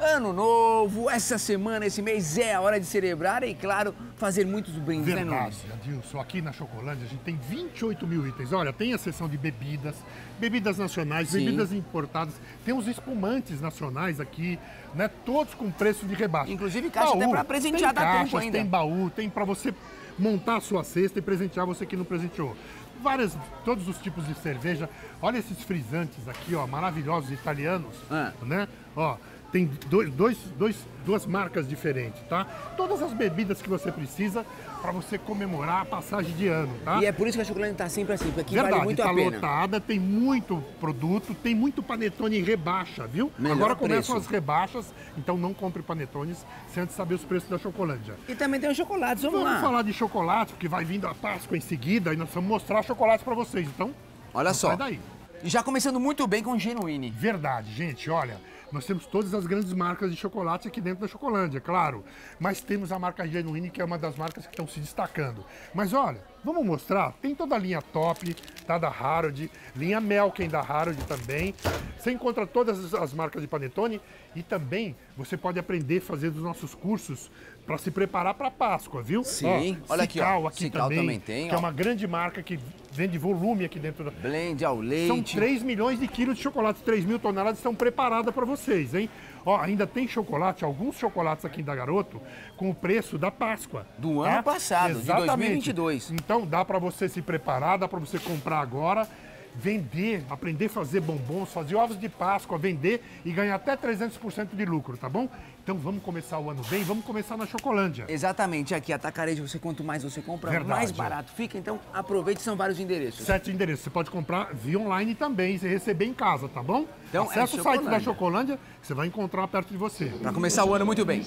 Ano novo, essa semana, esse mês é a hora de celebrar e, claro, fazer muitos brindes, né, Verdade, Nunes? Adilson. Aqui na Chocolândia a gente tem 28 mil itens. Olha, tem a seção de bebidas, bebidas nacionais, Sim. bebidas importadas. Tem os espumantes nacionais aqui, né? Todos com preço de rebaixo. Inclusive caixa até pra presentear, tem tempo caixas, ainda. Tem baú, tem pra você montar a sua cesta e presentear você que não presenteou. Várias, todos os tipos de cerveja. Olha esses frisantes aqui, ó, maravilhosos italianos, Ah. né? Ó, tem dois, dois, dois, duas marcas diferentes, tá? Todas as bebidas que você precisa para você comemorar a passagem de ano, tá? E é por isso que a chocolate tá sempre assim, porque aqui Verdade, vale muito tá a pena. lotada, tem muito produto, tem muito panetone em rebaixa, viu? Melhor Agora começam preço. as rebaixas, então não compre panetones sem antes saber os preços da Chocolândia. E também tem os chocolates, vamos, Vamos lá. falar de chocolate, porque vai vindo a Páscoa em seguida e nós vamos mostrar chocolates para vocês, então Olha só. E já começando muito bem com Genuine. Verdade, gente, olha, nós temos todas as grandes marcas de chocolate aqui dentro da Chocolândia, claro. Mas temos a marca Genuine, que é uma das marcas que estão se destacando. Mas olha, vamos mostrar, tem toda a linha top, tá, da Harold, linha Melken da Harold também. Você encontra todas as- as marcas de panetone e também você pode aprender a fazer dos nossos cursos para se preparar para Páscoa, viu? Sim, olha aqui, ó. Cical aqui Cical também, também tem, que é ó. uma grande marca que vende volume aqui dentro da, Blend ao são leite. 3 milhões de quilos de chocolate, 3 mil toneladas estão preparadas para vocês, hein? Ó, ainda tem chocolate, alguns chocolates aqui da Garoto, com o preço da Páscoa. Do tá? ano passado, de Exatamente. 2022. Então dá para você se preparar, dá para você comprar agora, vender, aprender a fazer bombons, fazer ovos de Páscoa, vender e ganhar até 300% de lucro, tá bom? Então vamos começar o ano bem, vamos começar na Chocolândia. Exatamente, aqui, atacarejo, você quanto mais você compra, Verdade. mais barato fica. Então aproveite, são vários endereços. Sete endereços. Você pode comprar via online também e receber em casa, tá bom? Então, é Acesse o site da Chocolândia. Chocolândia, que você vai encontrar perto de você. Para começar o ano muito bem.